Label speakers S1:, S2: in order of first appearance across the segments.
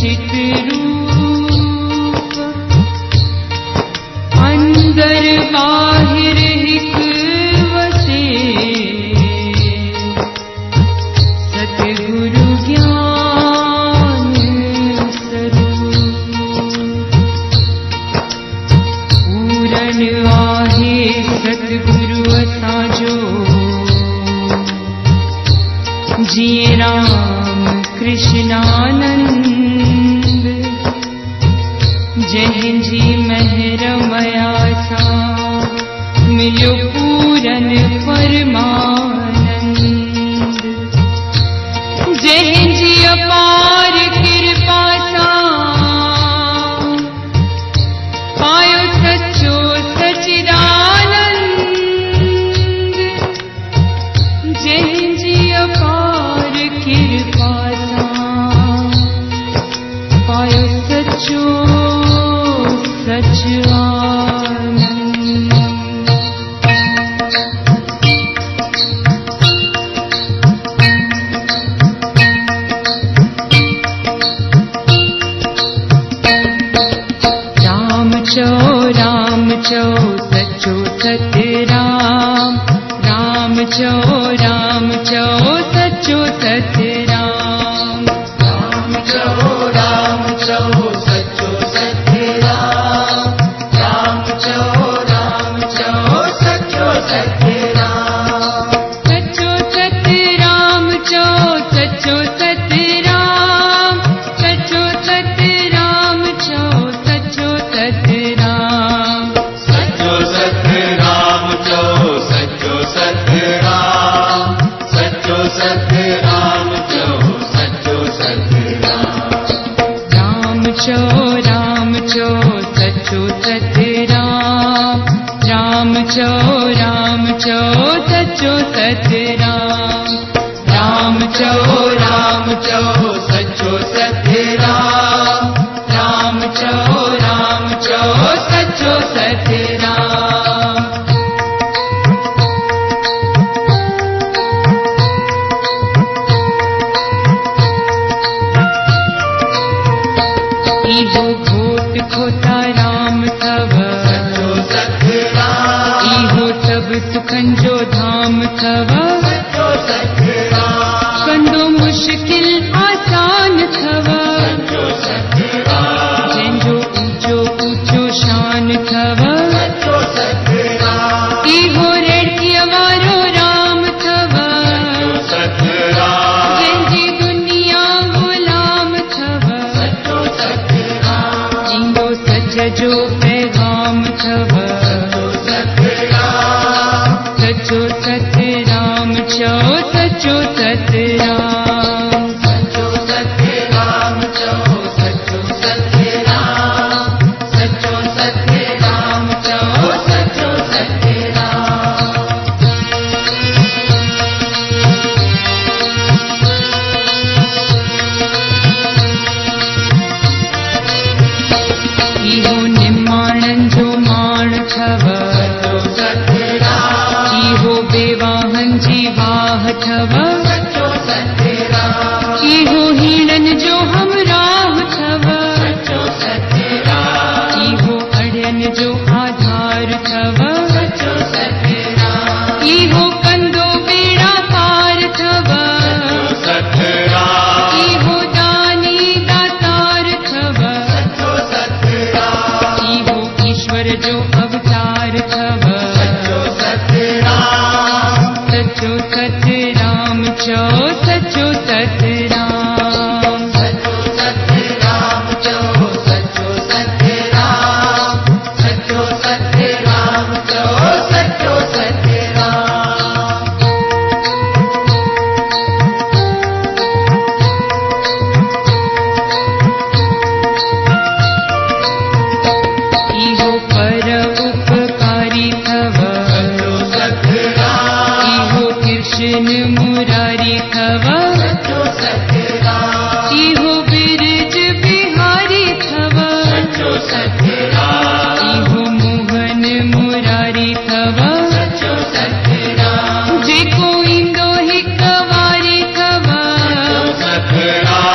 S1: चित्र you. चो राम चो सचो सच राम।
S2: राम
S1: चो राम चो सचो ते राम। सुखन जो धाम थवा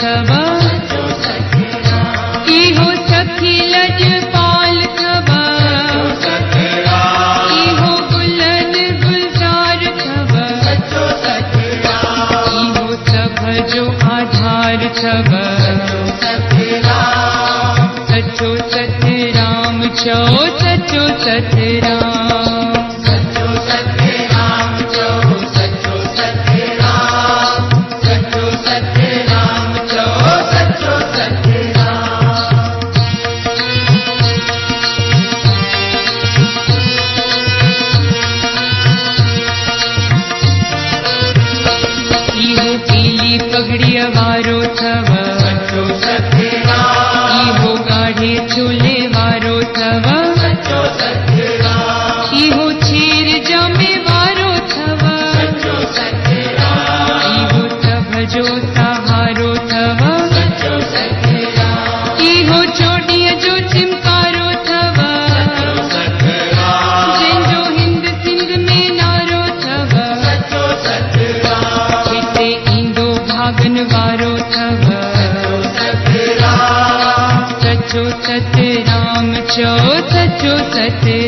S1: ಕವಾ पीली पगड़ीअ वारो सतराम सचो
S2: सचो।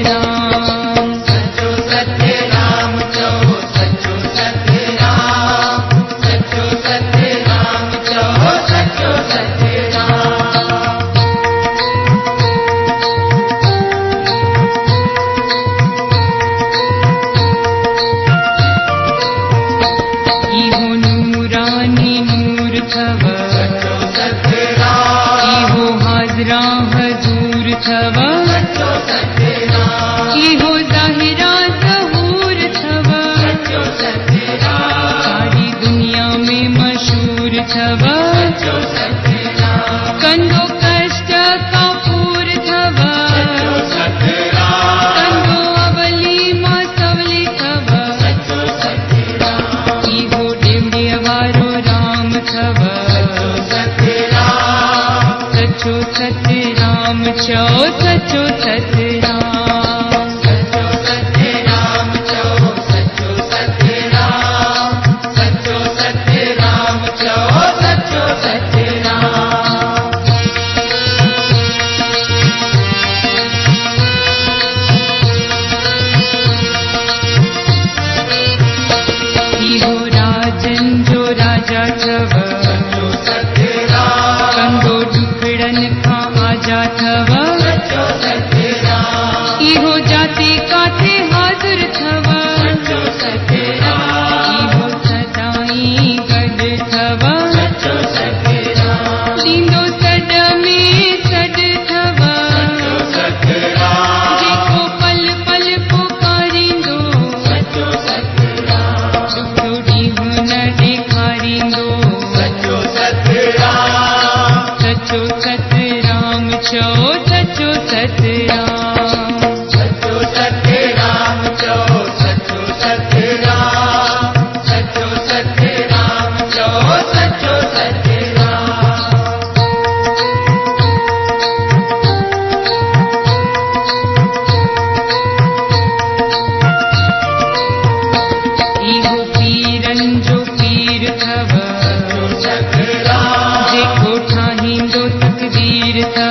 S2: तकदीर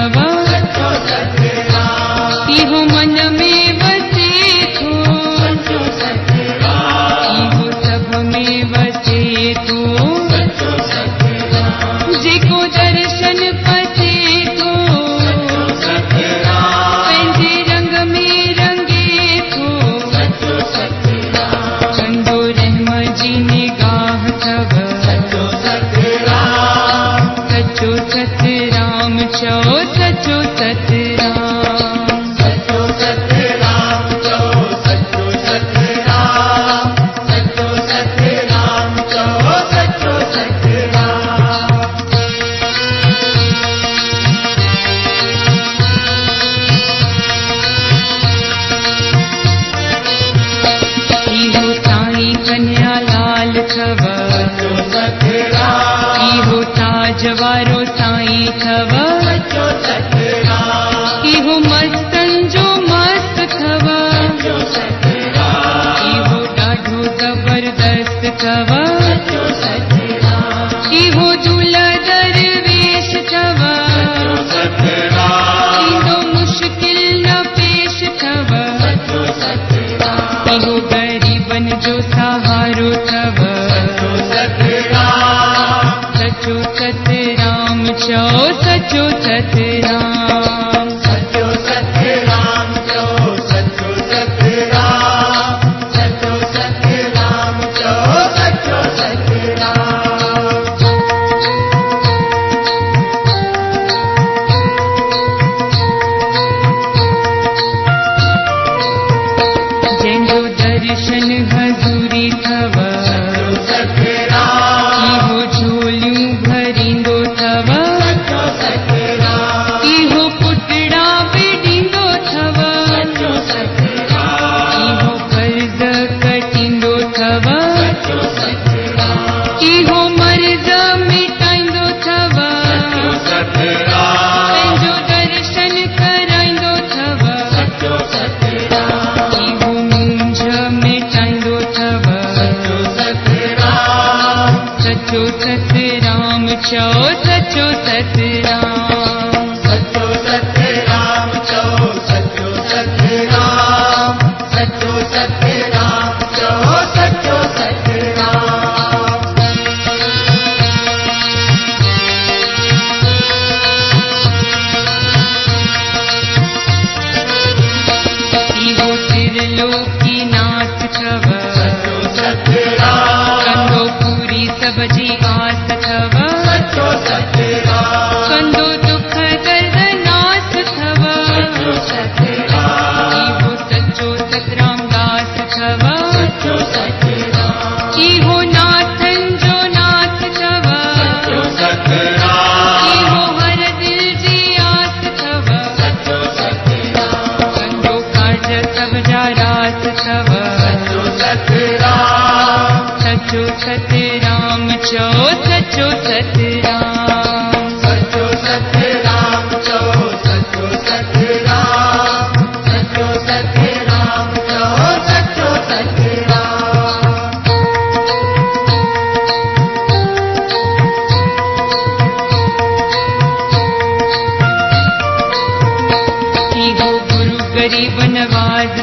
S2: गुरु गरीब नवाज़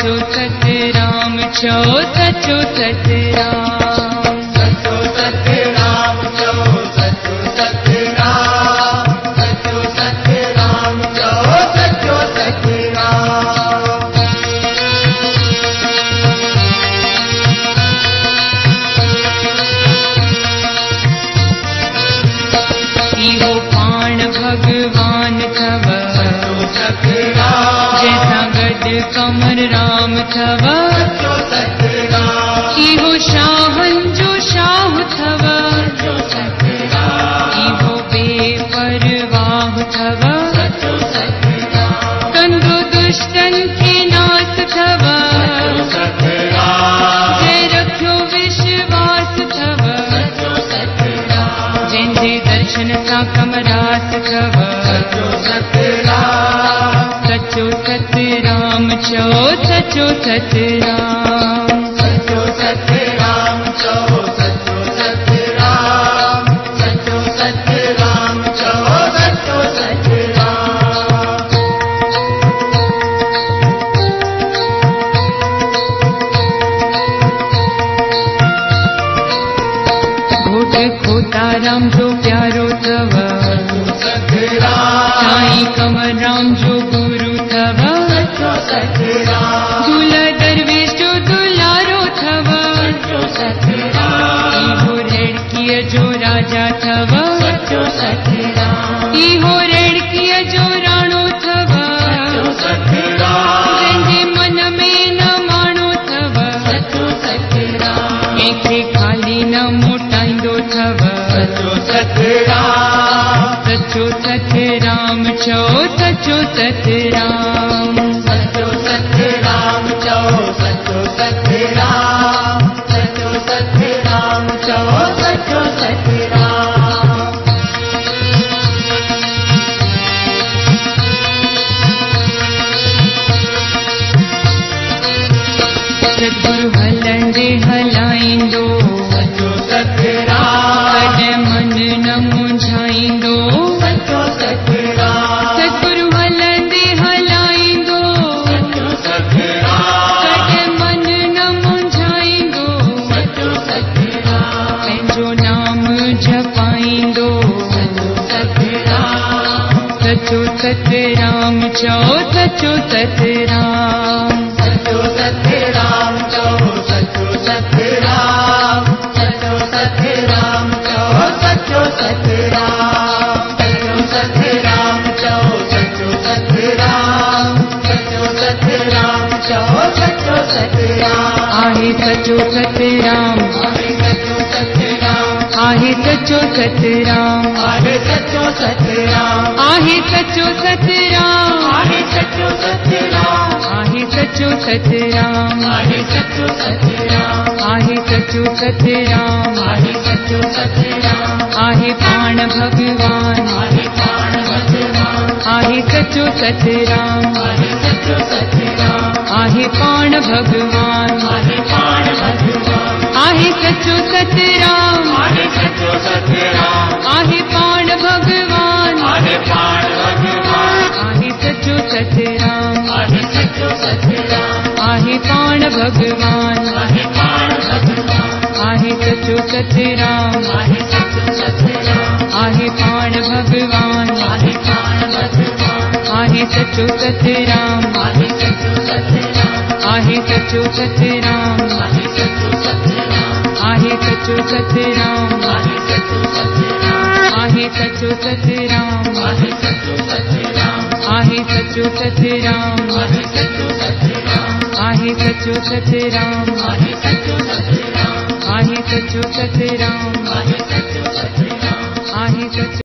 S2: चोचट राम चोचट चोचट राम। सचो सच राम सचो सच राम
S1: चहो
S2: सचो सच राम सचो सच राम
S1: चहो सचो
S2: सच राम
S1: घोट खोता राम तो तथे राम चो
S2: चेर सतराम
S1: आहे सचो सतराम
S2: आहे सचो सतराम
S1: आहे सचो सतराम
S2: आहे सचो सतराम
S1: आहे सचो सतराम
S2: आहे सचो सतराम
S1: आहे सचो सतराम
S2: आहे
S1: पाण भगवान
S2: आहे पाण भगवान
S1: आहे सचो सतराम
S2: आहे सचो सतराम
S1: आहे पाण भगवान
S2: आहे पाण भगवान
S1: आहे सचो सतराम।
S2: आहे सचो सतराम।
S1: आहे पाण भगवान।
S2: आहे पाण भगवान।
S1: आहे सचो सतराम।
S2: आहे सचो सतराम।
S1: आहे पाण भगवान।
S2: आहे पाण भगवान।
S1: आहे सचो सतराम।
S2: आहे सचो सतराम।
S1: आहे पाण भगवान।
S2: आहे पाण भगवान।
S1: आहे सचो सतराम।
S2: आहे सचो सतराम।
S1: आहे सचो सतराम। सचो सतराम
S2: आहे सचो सतराम
S1: आहे सचो सतराम
S2: आहे सचो सतराम
S1: आहे सचो सतराम
S2: आहे सचो सतराम
S1: आहे सचो सतराम
S2: आहे सचो सतराम
S1: आहे सचो सतराम
S2: आहे सचो